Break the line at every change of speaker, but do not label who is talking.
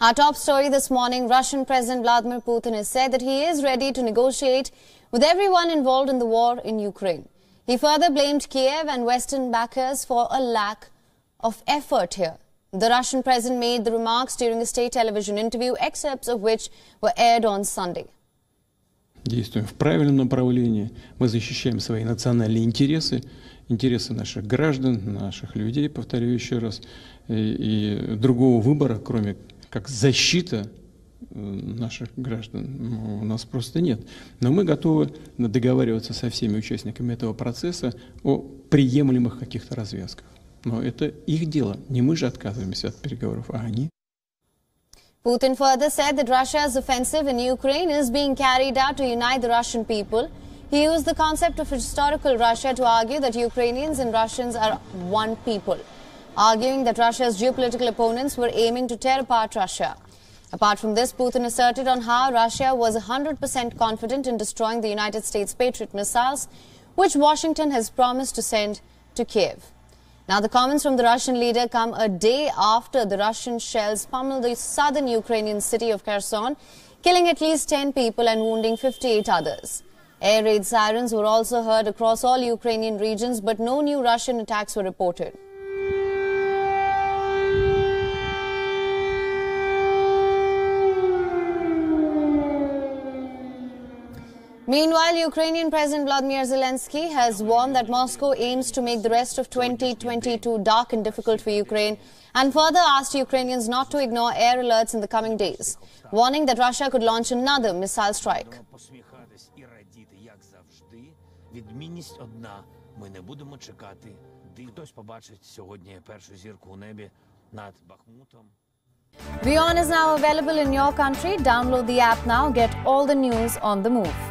Our top story this morning Russian President Vladimir Putin has said that he is ready to negotiate with everyone involved in the war in Ukraine. He further blamed Kiev and Western backers for a lack of effort here. The Russian president made the remarks during a state television interview, excerpts of which were aired on Sunday.
Действуем в правильном направлении. Мы защищаем свои национальные интересы, интересы наших граждан, наших людей, повторю еще раз. И, и другого выбора, кроме как защита э, наших граждан у нас просто нет. Но мы готовы договариваться со всеми участниками этого процесса о приемлемых каких-то развязках. Но это их дело. Не мы же отказываемся от переговоров, а они.
Putin further said that Russia's offensive in Ukraine is being carried out to unite the Russian people. He used the concept of historical Russia to argue that Ukrainians and Russians are one people. Arguing that Russia's geopolitical opponents were aiming to tear apart Russia. Apart from this, Putin asserted on how Russia was 100% confident in destroying the United States Patriot missiles, which Washington has promised to send to Kiev. Now, the comments from the Russian leader come a day after the Russian shells pummeled the southern Ukrainian city of Kherson, killing at least 10 people and wounding 58 others. Air raid sirens were also heard across all Ukrainian regions, but no new Russian attacks were reported. Meanwhile, Ukrainian President Vladimir Zelensky has warned that Moscow aims to make the rest of 2022 dark and difficult for Ukraine and further asked Ukrainians not to ignore air alerts in the coming days, warning that Russia could launch another missile strike. WION is now available in your country. Download the app now. Get all the news on the move.